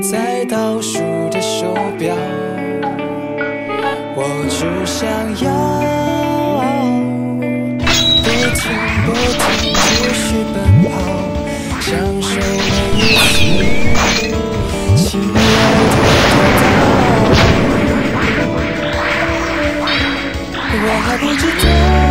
在倒数的手表，我只想要不停不停继续奔跑，享受每一次亲爱的得到，我还不知道。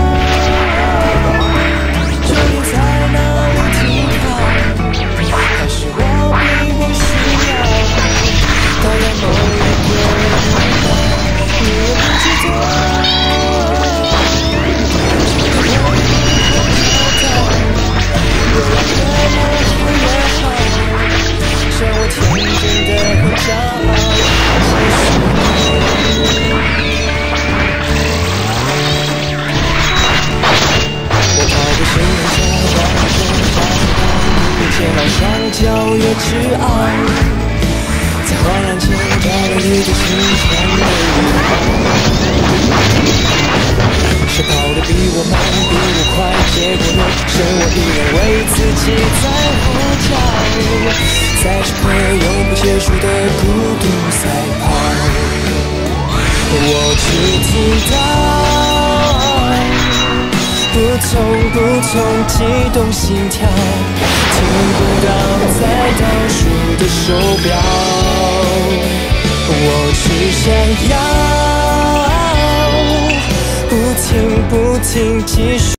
跳跃之傲，在恍然间找到一个新鲜的依靠。谁跑得比我慢，比我快？结果呢？是我一人为自己在呼叫，在这个永不结束的不从不从激动心跳，听不到在倒数的手表，我只想要不停不停继续。